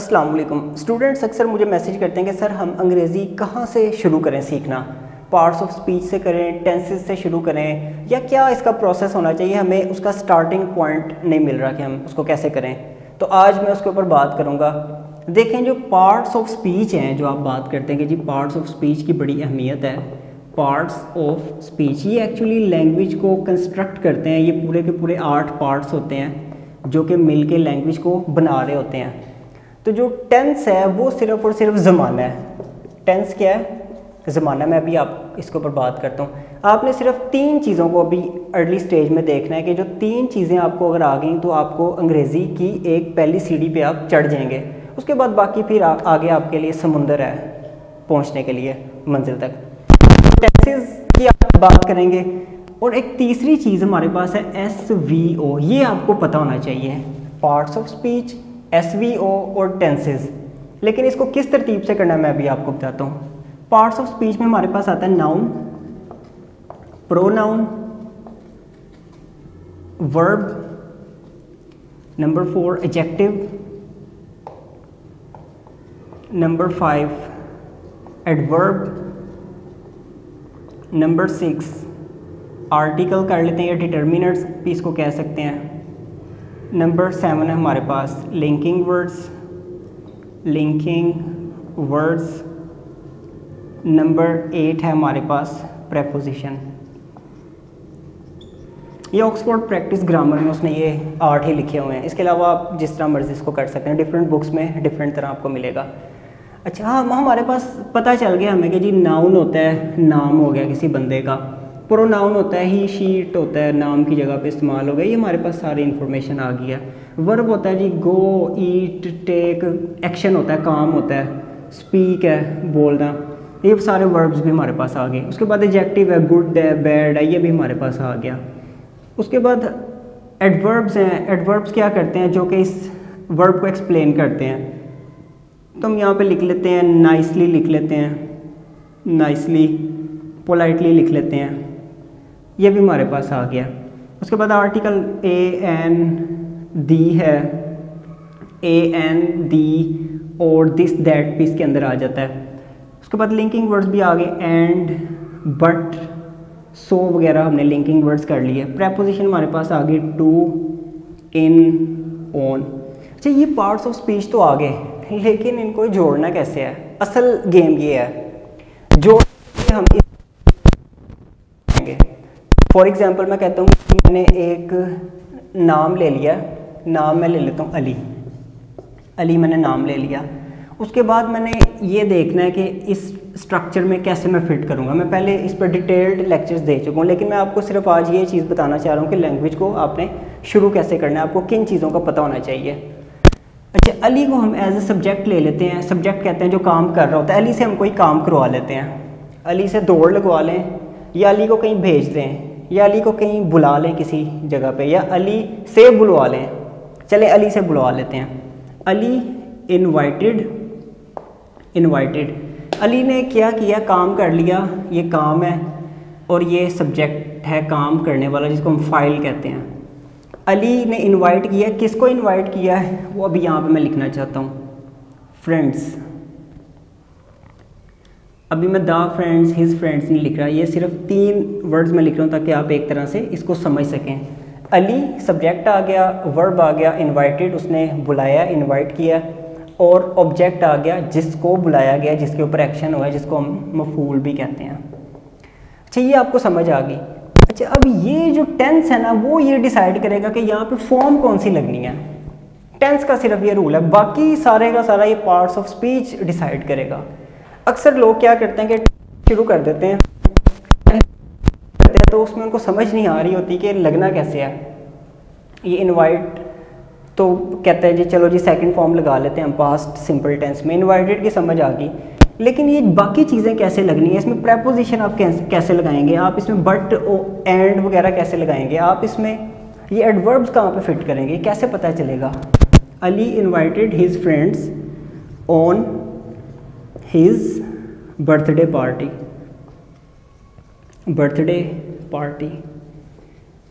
अस्सलाम वालेकुम स्टूडेंट्स अक्सर मुझे मैसेज करते हैं कि, सर, हम अंग्रेज़ी कहाँ से शुरू करें सीखना? पार्ट्स ऑफ़ स्पीच से करें टेंसेस से शुरू करें? या क्या इसका प्रोसेस होना चाहिए? हमें उसका स्टार्टिंग पॉइंट नहीं मिल रहा कि हम उसको कैसे करें? तो आज मैं उसके ऊपर बात करूँगा। देखें, जो पार्ट्स ऑफ़ स्पीच हैं, जो आप बात करते हैं कि जी पार्ट्स ऑफ़ स्पीच की बड़ी अहमियत है। पार्ट्स ऑफ़ स्पीच ये एक्चुअली लैंग्वेज को कंस्ट्रक्ट करते हैं। ये पूरे के पूरे आठ पार्ट्स होते हैं, जो कि मिल के लैंग्वेज को बना रहे होते हैं। तो जो टेंस है वो सिर्फ़ और सिर्फ़ ज़माना है। टेंस क्या है? ज़माना मैं अभी आप इसके ऊपर बात करता हूँ। आपने सिर्फ़ तीन चीज़ों को अभी अर्ली स्टेज में देखना है कि जो तीन चीज़ें आपको अगर आ गई तो आपको अंग्रेज़ी की एक पहली सीढ़ी पे आप चढ़ जाएँगे। उसके बाद बाकी फिर आ, आगे आपके लिए समुंदर है पहुँचने के लिए मंजिल तक। टेंसेज की आप बात करेंगे और एक तीसरी चीज़ हमारे पास है एस वी ओ ये आपको पता होना चाहिए। पार्ट्स ऑफ़ स्पीच ओ और टेंसेज लेकिन इसको किस तरतीब से करना है, मैं अभी आपको बताता हूँ। पार्ट्स ऑफ़ स्पीच में हमारे पास आता है noun pronoun verb number four adjective number five adverb number six article कर लेते हैं या डिटर्मिनेंट्स भी इसको कह सकते हैं। नंबर सेवन है हमारे पास linking words linking words number eight है हमारे पास प्रेपोजिशन ये ऑक्सफोर्ड प्रैक्टिस ग्रामर में उसने ये आठ ही लिखे हुए हैं। इसके अलावा आप जिस तरह मर्ज़ी इसको कर सकते हैं। डिफरेंट बुक्स में डिफरेंट तरह आपको मिलेगा। अच्छा हाँ हमारे पास पता चल गया हमें कि जी नाउन होता है, नाम हो गया किसी बंदे का। प्रोनाउन होता है ही शीट होता है, नाम की जगह पे इस्तेमाल हो गया, ये हमारे पास सारी इन्फॉर्मेशन आ गई है। वर्ब होता है जी गो ईट टेक एक्शन होता है, काम होता है स्पीक है, बोलना, ये सारे वर्ब्स भी हमारे पास आ गए। उसके बाद एजेक्टिव है गुड है बैड है, ये भी हमारे पास आ गया। उसके बाद एडवर्ब्स हैं एडवर्ब्स क्या करते हैं, जो कि इस वर्ब को एक्सप्लेन करते हैं। तो हम यहाँ पे लिख लेते हैं नाइसली लिख लेते हैं नाइसली पोलाइटली लिख लेते हैं। ये भी हमारे पास आ गया। उसके बाद आर्टिकल ए एन दी है। ए एन दी और दिस, दैट भी इसके अंदर आ जाता है। उसके बाद लिंकिंग वर्ड्स भी आ गए एंड बट सो वगैरह हमने लिंकिंग वर्ड्स कर लिए। प्रेपोजिशन हमारे पास आ गई टू इन ऑन अच्छा ये पार्ट्स ऑफ़ स्पीच तो आ गए, लेकिन इनको जोड़ना कैसे है? असल गेम ये है। जो हम फॉर एग्ज़ाम्पल मैं कहता हूँ मैंने एक नाम ले लिया। नाम मैं ले लेता हूँ अली। अली मैंने नाम ले लिया। उसके बाद मैंने ये देखना है कि इस स्ट्रक्चर में कैसे मैं फिट करूँगा। मैं पहले इस पर डिटेल्ड लेक्चर्स दे चुका हूँ, लेकिन मैं आपको सिर्फ़ आज ये चीज़ बताना चाह रहा हूँ कि लैंग्वेज को आपने शुरू कैसे करना है। आपको किन चीज़ों का पता होना चाहिए। अच्छा अली को हम एज ए सब्जेक्ट ले लेते हैं। सब्जेक्ट कहते हैं जो काम कर रहा होता है। अली से हम कोई काम करवा लेते हैं। अली से दौड़ लगवा लें या अली को कहीं भेज दें। या अली को कहीं बुला लें किसी जगह पे, या अली से बुलवा लें। चले, अली से बुलवा लेते हैं। अली इनवाइटेड इनवाइटेड अली ने क्या किया? काम कर लिया। ये काम है और ये सब्जेक्ट है काम करने वाला, जिसको हम फ़ाइल कहते हैं। अली ने इनवाइट किया। किसको इनवाइट किया है? वो अभी यहाँ पे मैं लिखना चाहता हूँ। फ्रेंड्स अभी मैं द फ्रेंड्स हिज फ्रेंड्स नहीं लिख रहा, ये सिर्फ़ तीन वर्ड्स में लिख रहा हूँ ताकि आप एक तरह से इसको समझ सकें। अली सब्जेक्ट आ गया वर्ब आ गया इनवाइटेड उसने बुलाया इनवाइट किया, और ऑब्जेक्ट आ गया, जिसको बुलाया गया, जिसके ऊपर एक्शन हुआ जिसको हम मफूल भी कहते हैं। अच्छा ये आपको समझ आ गई। अच्छा अब ये जो टेंस है ना, वो ये डिसाइड करेगा कि यहाँ पे फॉर्म कौन सी लगनी है। टेंस का सिर्फ़ ये रूल है, बाकी सारे का सारा ये पार्ट्स ऑफ़ स्पीच डिसाइड करेगा। अक्सर लोग क्या करते हैं कि शुरू कर देते हैं। तो उसमें उनको समझ नहीं आ रही होती कि लगना कैसे है। ये इनवाइट तो कहते हैं जी, चलो जी सेकंड फॉर्म लगा लेते हैं पास्ट सिंपल टेंस में। इनवाइटेड की समझ आ गई। लेकिन ये बाकी चीज़ें कैसे लगनी है? इसमें प्रेपोजिशन आप कैसे लगाएँगे? आप इसमें बट एंड वगैरह कैसे लगाएँगे? आप इसमें ये एडवर्ब्स कहाँ पे फिट करेंगे? कैसे पता चलेगा? Ali invited his friends on his birthday party birthday party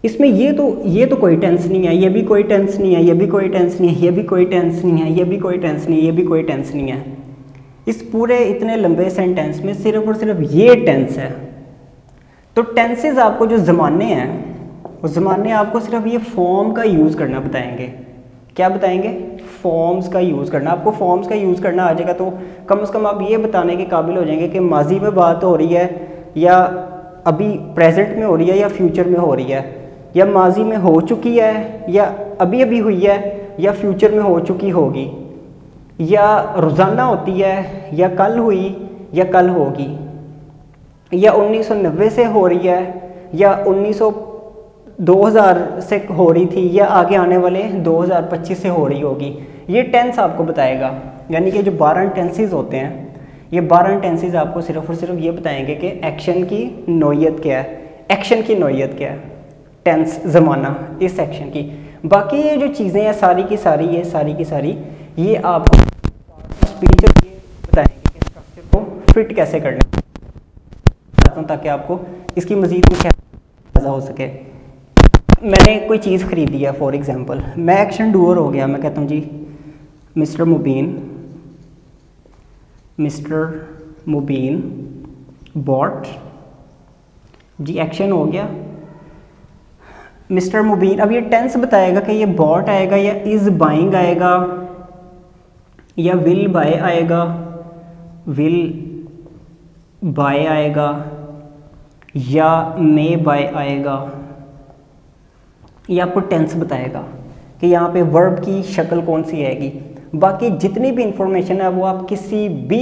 इसमें ये तो ये तो कोई टेंस नहीं है, ये भी कोई टेंस नहीं है, ये भी कोई टेंस नहीं है, ये भी कोई टेंस नहीं है, ये भी कोई टेंस नहीं है, ये भी कोई टेंस नहीं है। इस पूरे इतने लंबे सेंटेंस में सिर्फ़ और सिर्फ़ ये टेंस है। तो टेंसेज आपको जो ज़माने हैं वो ज़माने आपको सिर्फ़ ये फॉर्म का यूज़ करना बताएँगे। क्या बताएँगे? फॉर्म्स का यूज़ करना। आपको फॉर्म्स का यूज़ करना आ जाएगा तो कम से कम आप ये बताने के काबिल हो जाएँगे कि माजी में बात हो रही है या अभी प्रेजेंट में हो रही है या फ्यूचर में हो रही है। या माजी में हो चुकी है या अभी अभी हुई है या फ्यूचर में हो चुकी होगी। या रोज़ाना होती है या कल हुई या कल होगी। या 1990 से हो रही है या 1900 2000 से हो रही थी या आगे आने वाले 2025 से हो रही होगी। ये टेंस आपको बताएगा। यानी कि जो बारह टेंसेज होते हैं, ये बारह टेंसेज आपको सिर्फ़ और सिर्फ़ ये बताएँगे कि एक्शन की नोयत क्या है। एक्शन की नोयत क्या है? टेंस ज़माना, इस एक्शन की। बाकी ये जो चीज़ें हैं, सारी की सारी, ये सारी की सारी, ये आपको स्पीच ये बताएँगे कि स्ट्रक्चर को फिट कैसे करना चाहता हूँ। ताकि आपको इसकी मज़ीद कुछ हो सके। मैंने कोई चीज़ ख़रीदी है फॉर एग्ज़ाम्पल मैं एक्शन डूअर हो गया, मैं कहता हूँ, जी mister Mubeen mister Mubeen bought जी एक्शन हो गया। मिस्टर मुबीन अब ये टेंस बताएगा कि ये बॉट आएगा या इज़ बाइंग आएगा, या विल बाय आएगा विल बाय आएगा, या मे बाय आएगा। ये आपको टेंस बताएगा कि यहाँ पे वर्ब की शक्ल कौन सी आएगी। बाकी जितनी भी इंफॉर्मेशन है वो आप किसी भी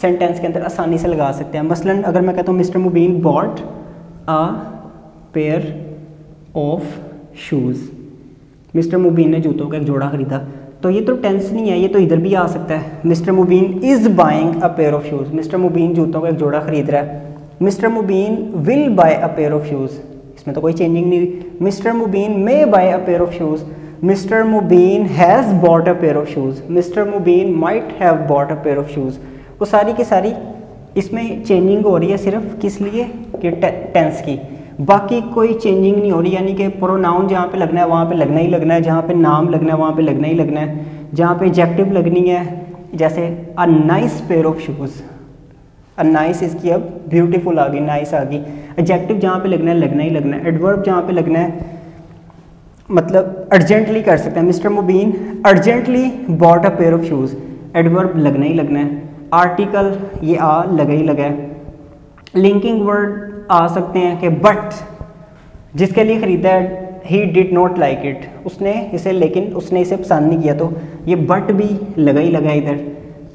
सेंटेंस के अंदर आसानी से लगा सकते हैं। मसलन अगर मैं कहता हूँ mister Mubeen bought a pair of shoes mister Mubeen ने जूतों का एक जोड़ा खरीदा। तो ये तो टेंस नहीं है, ये तो इधर भी आ सकता है। Mister Mubeen is buying a pair of shoes mister Mubeen जूतों का एक जोड़ा खरीद रहा है। Mister Mubeen will buy a pair of shoes इसमें तो कोई चेंजिंग नहीं हुई। Mister Mubeen may buy a pair of shoes mister Mubeen has bought a pair of shoes mister Mubeen might have bought a pair of shoes वो सारी की सारी इसमें चेंजिंग हो रही है सिर्फ़ किस लिए? कि टेंस की। बाकी कोई चेंजिंग नहीं हो रही, यानी कि प्रोनाउन जहाँ पे लगना है, वहाँ पे लगना ही लगना है। जहाँ पे नाम लगना है, वहाँ पे लगना ही लगना है। जहाँ पे एजेक्टिव लगनी है, जैसे a nice pair of shoes a nice इसकी अब ब्यूटीफुल आ गई नाइस आ गई एजेक्टिव जहाँ पे लगना है, लगना ही लगना है। एडवर्ब जहाँ पे लगना है मतलब अर्जेंटली कर सकते हैं। Mister Mubeen urgently bought a pair of shoes adverb लगना ही लगना है। आर्टिकल ये आ, लगा ही लगा है। लिंकिंग वर्ड आ सकते हैं कि बट जिसके लिए ख़रीदा है he did not like it उसने इसे, लेकिन उसने इसे पसंद नहीं किया तो ये बट भी लगा ही लगा इधर।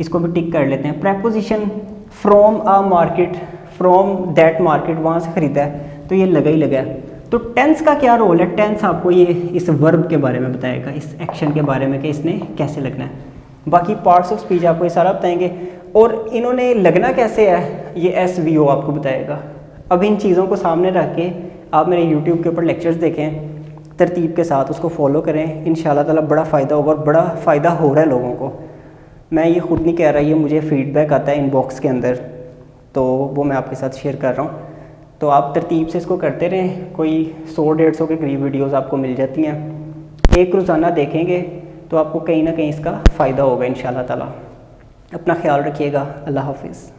इसको भी टिक कर लेते हैं। Preposition from a market from that market वहाँ से ख़रीदा है तो ये लगा ही लगा है। तो टेंस का क्या रोल है? टेंस आपको ये इस वर्ब के बारे में बताएगा, इस एक्शन के बारे में कि इसने कैसे लगना है। बाकी पार्ट्स ऑफ़ स्पीच आपको ये सारा बताएँगे, और इन्होंने लगना कैसे है, ये एस वी ओ आपको बताएगा। अब इन चीज़ों को सामने रख के आप मेरे यूट्यूब के ऊपर लेक्चर्स देखें, तरतीब के साथ उसको फॉलो करें। इन ताला बड़ा फ़ायदा होगा और बड़ा फ़ायदा हो रहा है लोगों को। मैं ये ख़ुद नहीं कह रहा, ये मुझे फ़ीडबैक आता है इनबॉक्स के अंदर। तो वो मैं आपके साथ शेयर कर रहा हूँ। तो आप तरतीब से इसको करते रहें। कोई सौ, डेढ़ सौ के करीब वीडियोज़ आपको मिल जाती हैं। एक रोज़ाना देखेंगे तो आपको कहीं ना कहीं इसका फ़ायदा होगा इन ताला। अपना ख्याल रखिएगा। अल्लाह हाफिज़।